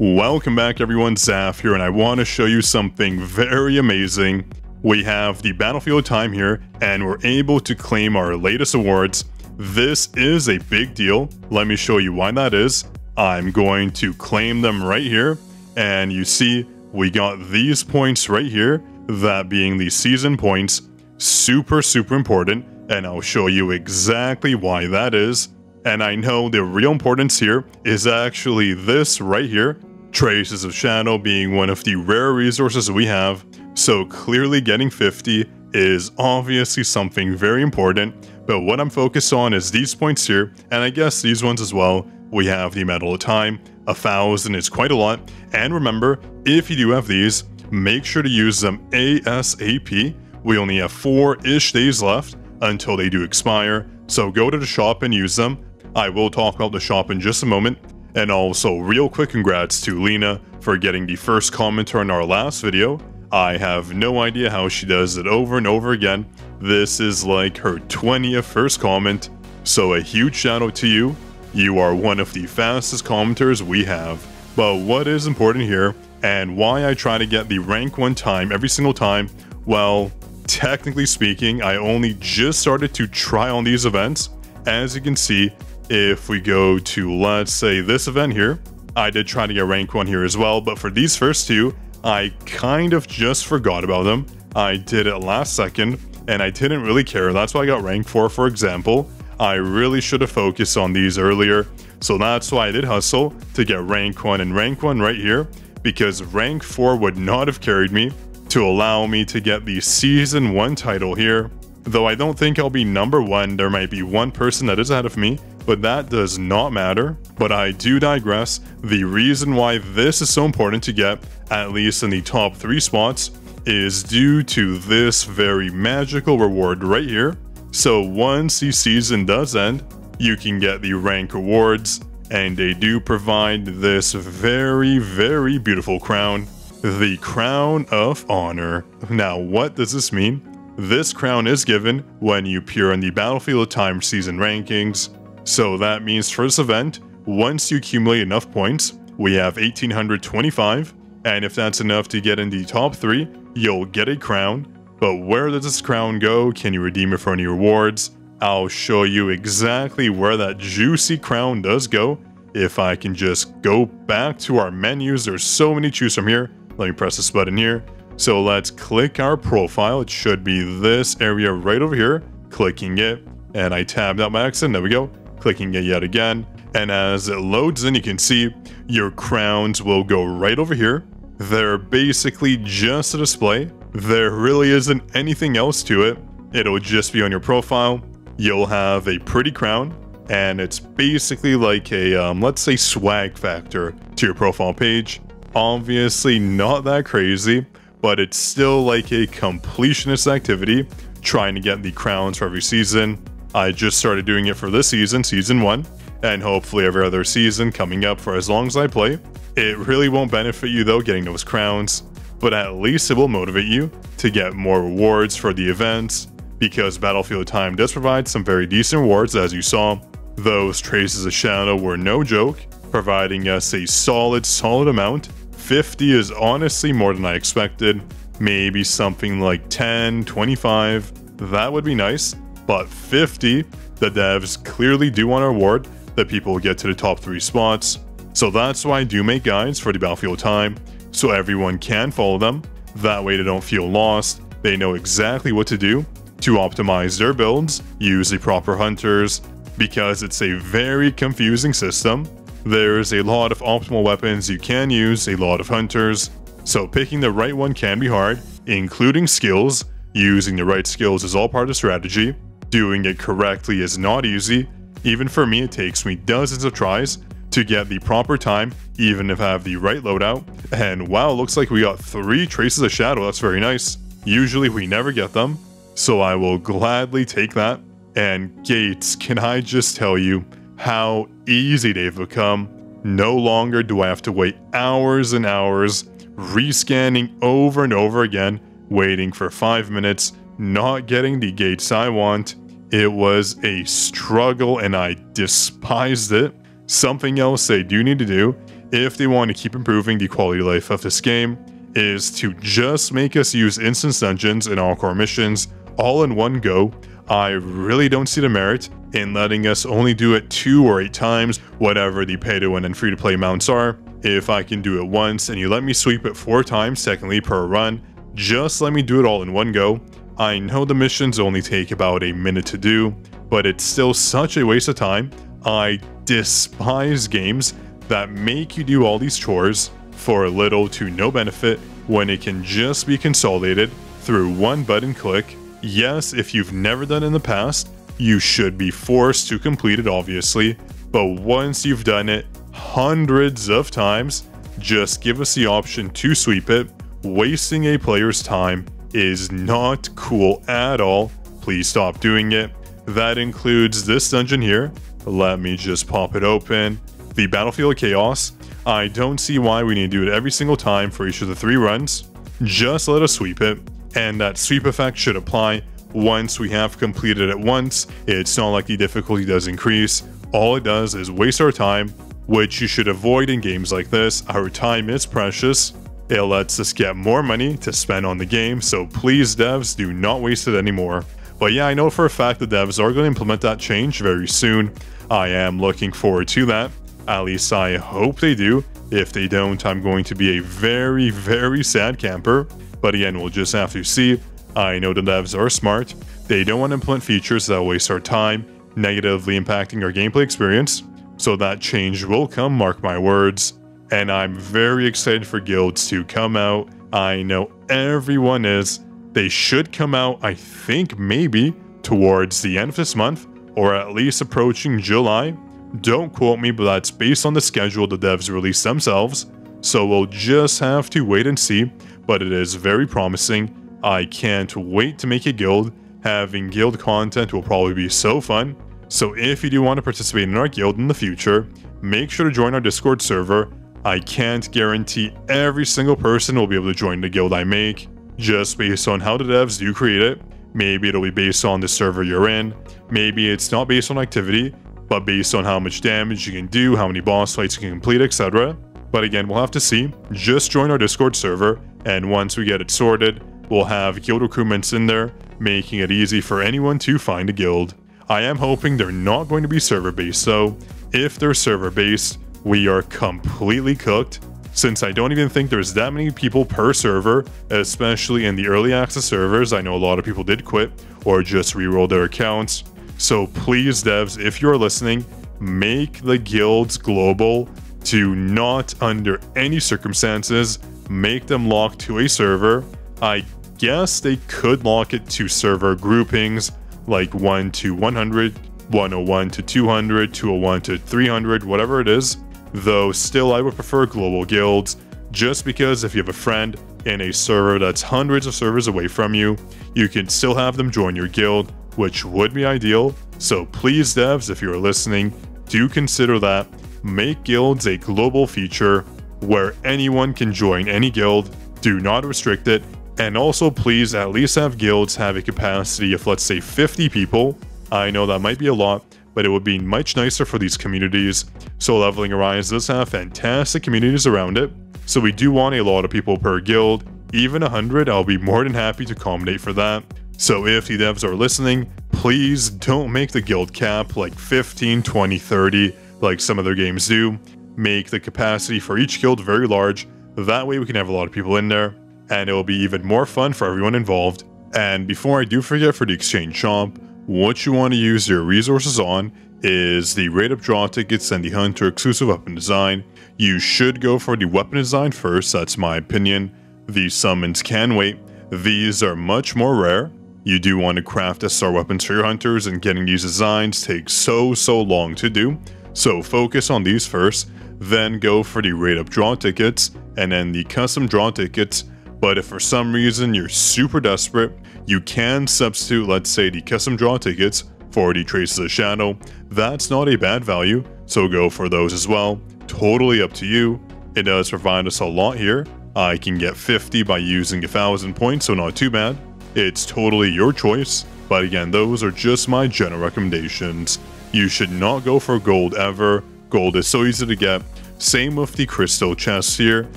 Welcome back everyone, Zaff here, and I want to show you something very amazing. We have the Battlefield time here, and we're able to claim our latest awards. This is a big deal. Let me show you why that is. I'm going to claim them right here, and you see we got these points right here, that being the season points. Super, super important, and I'll show you exactly why that is. And I know the real importance here is actually this right here, Traces of Shadow being one of the rare resources we have, so clearly getting 50 is obviously something very important, but what I'm focused on is these points here, and I guess these ones as well. We have the Medal of Time, a thousand is quite a lot, and remember, if you do have these, make sure to use them ASAP. We only have four-ish days left until they do expire, so go to the shop and use them. I will talk about the shop in just a moment, and also, real quick congrats to Lena for getting the first commenter on our last video. I have no idea how she does it over and over again. This is like her 20th first comment, so a huge shout out to you. You are one of the fastest commenters we have. But what is important here, and why I try to get the rank 1 time every single time, well, technically speaking, I only just started to try on these events. As you can see, if we go to, let's say, this event here, I did try to get rank 1 here as well, but for these first two, I kind of just forgot about them. I did it last second, and I didn't really care. That's why I got rank 4, for example. I really should have focused on these earlier, so that's why I did hustle to get rank 1 and rank 1 right here, because rank 4 would not have carried me to allow me to get the Season 1 title here. Though I don't think I'll be number 1, there might be one person that is ahead of me, but that does not matter. But I do digress. The reason why this is so important to get, at least in the top 3 spots, is due to this very magical reward right here. So once the season does end, you can get the rank awards, and they do provide this very, very beautiful crown, the Crown of Honor. Now, what does this mean? This crown is given when you appear in the Battlefield Time season rankings, so that means for this event, once you accumulate enough points, we have 1825, and if that's enough to get in the top 3, you'll get a crown. But where does this crown go? Can you redeem it for any rewards? I'll show you exactly where that juicy crown does go. If I can just go back to our menus, there's so many choose from here. Let me press this button here. So let's click our profile. It should be this area right over here. Clicking it, and I tabbed out my accent. There we go clicking it yet again. And as it loads in, you can see your crowns will go right over here. They're basically just a display. There really isn't anything else to it. It'll just be on your profile. You'll have a pretty crown, and it's basically like a, um, let's say, swag factor to your profile page. Obviously not that crazy, but it's still like a completionist activity, trying to get the crowns for every season. I just started doing it for this season, season 1, and hopefully every other season coming up for as long as I play. It really won't benefit you though getting those crowns, but at least it will motivate you to get more rewards for the events, because Battlefield Time does provide some very decent rewards as you saw. Those Traces of Shadow were no joke, providing us a solid, solid amount. 50 is honestly more than I expected. Maybe something like 10, 25, that would be nice but 50, the devs clearly do want to reward that people get to the top 3 spots. So that's why I do make guides for the Battlefield time, so everyone can follow them. That way they don't feel lost, they know exactly what to do to optimize their builds, use the proper hunters, because it's a very confusing system. There's a lot of optimal weapons you can use, a lot of hunters, so picking the right one can be hard, including skills. Using the right skills is all part of strategy, Doing it correctly is not easy. Even for me, it takes me dozens of tries to get the proper time, even if I have the right loadout. And wow, looks like we got three Traces of Shadow, that's very nice. Usually we never get them, so I will gladly take that. And Gates, can I just tell you how easy they've become? No longer do I have to wait hours and hours, rescanning over and over again, waiting for 5 minutes not getting the gates I want. It was a struggle and I despised it. Something else they do need to do if they want to keep improving the quality of life of this game, is to just make us use instance dungeons and all core missions all in one go. I really don't see the merit in letting us only do it two or eight times, whatever the pay to win and free to play mounts are. If I can do it once and you let me sweep it four times secondly per run, just let me do it all in one go. I know the missions only take about a minute to do, but it's still such a waste of time. I despise games that make you do all these chores for little to no benefit when it can just be consolidated through one button click. Yes, if you've never done it in the past, you should be forced to complete it obviously, but once you've done it hundreds of times, just give us the option to sweep it. Wasting a player's time is not cool at all. Please stop doing it. That includes this dungeon here. Let me just pop it open. The Battlefield Chaos. I don't see why we need to do it every single time for each of the three runs. Just let us sweep it, and that sweep effect should apply once we have completed it once. It's not like the difficulty does increase. All it does is waste our time, which you should avoid in games like this. Our time is precious. It lets us get more money to spend on the game, so please devs, do not waste it anymore. But yeah, I know for a fact the devs are going to implement that change very soon. I am looking forward to that. At least I hope they do. If they don't, I'm going to be a very, very sad camper. But again, we'll just have to see. I know the devs are smart. They don't want to implement features that waste our time, negatively impacting our gameplay experience. So that change will come, mark my words. And I'm very excited for guilds to come out. I know everyone is. They should come out, I think, maybe towards the end of this month, or at least approaching July. Don't quote me, but that's based on the schedule the devs release themselves, so we'll just have to wait and see, but it is very promising. I can't wait to make a guild. Having guild content will probably be so fun. So if you do want to participate in our guild in the future, make sure to join our Discord server. I can't guarantee every single person will be able to join the guild I make, just based on how the devs do create it. Maybe it'll be based on the server you're in, maybe it's not based on activity, but based on how much damage you can do, how many boss fights you can complete, etc. But again, we'll have to see. Just join our Discord server, and once we get it sorted, we'll have guild recruitments in there, making it easy for anyone to find a guild. I am hoping they're not going to be server-based, so if they're server-based, we are completely cooked, since I don't even think there's that many people per server, especially in the early access servers. I know a lot of people did quit or just reroll their accounts. So please, devs, if you're listening, make the guilds global. to not, under any circumstances, make them lock to a server. I guess they could lock it to server groupings like 1 to 100, 101 to 200, 201 to 300, whatever it is. Though still, I would prefer global guilds, just because if you have a friend in a server that's hundreds of servers away from you, you can still have them join your guild which would be ideal. So please devs, if you're listening, do consider that. Make guilds a global feature where anyone can join any guild, do not restrict it, and also please at least have guilds have a capacity of let's say 50 people. I know that might be a lot, but it would be much nicer for these communities. Solo Leveling Arise does have fantastic communities around it, so we do want a lot of people per guild. Even 100, I'll be more than happy to accommodate for that. So if the devs are listening, please don't make the guild cap like 15, 20, 30 like some other games do. Make the capacity for each guild very large. That way we can have a lot of people in there and it will be even more fun for everyone involved. And before I do forget for the exchange shop, what you want to use your resources on is the rate up draw tickets and the hunter exclusive weapon design. You should go for the weapon design first, that's my opinion. The summons can wait. These are much more rare, you do want to craft SR weapons for your hunters and getting these designs takes so so long to do, so focus on these first, then go for the rate up draw tickets and then the custom draw tickets, but if for some reason you're super desperate, you can substitute let's say the custom draw tickets for the Traces of Shadow, that's not a bad value, so go for those as well, totally up to you. It does provide us a lot here, I can get 50 by using a thousand points, so not too bad. It's totally your choice, but again, those are just my general recommendations. You should not go for gold ever. Gold is so easy to get. Same with the crystal chests here,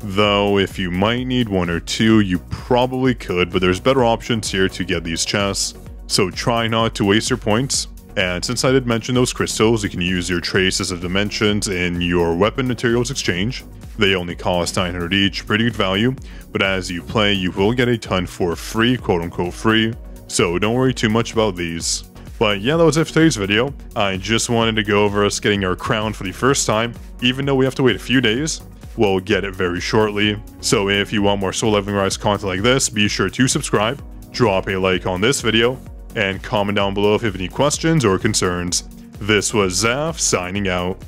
though if you might need one or two, you probably could, but there's better options here to get these chests. So try not to waste your points. And since I did mention those crystals, you can use your traces of dimensions in your weapon materials exchange. They only cost 900 each, pretty good value, but as you play, you will get a ton for free, quote unquote free, so don't worry too much about these. But yeah, that was it for today's video. I just wanted to go over us getting our crown for the first time, even though we have to wait a few days. We'll get it very shortly. So if you want more Solo Leveling Arise content like this, be sure to subscribe, drop a like on this video, and comment down below if you have any questions or concerns. This was Zaff signing out.